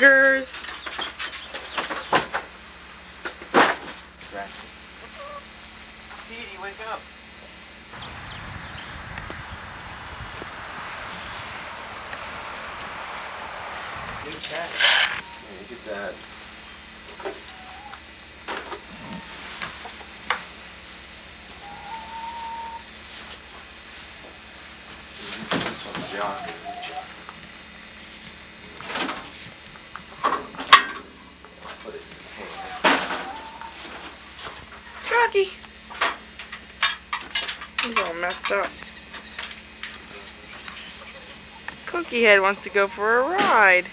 burgers. Petey, wake up. Good cat. Yeah, get that. This one's John. Rocky. He's all messed up. Cookie Head wants to go for a ride.